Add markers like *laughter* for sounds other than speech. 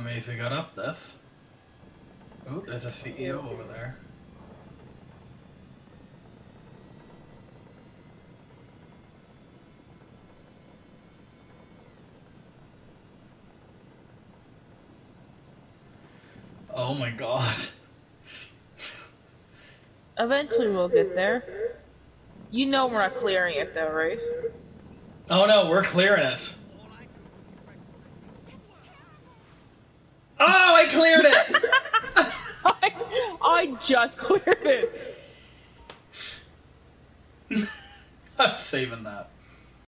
amazed we got up this. Oh, there's a CEO over there. Oh my god. Eventually we'll get there. You know we're not clearing it though, right? Oh no, we're clearing it. Oh, I cleared it! I, I just cleared it. *laughs* I'm saving that.